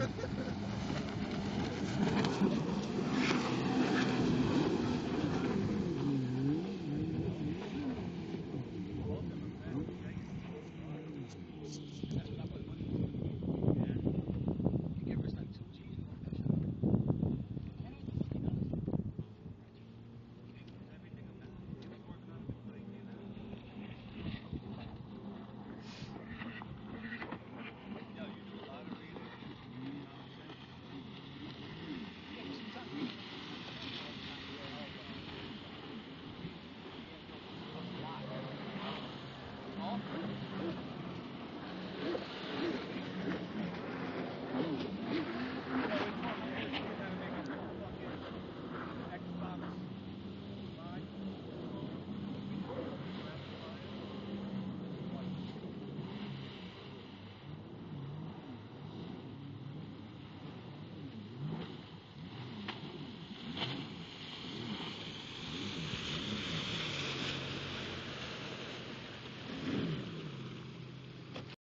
うん。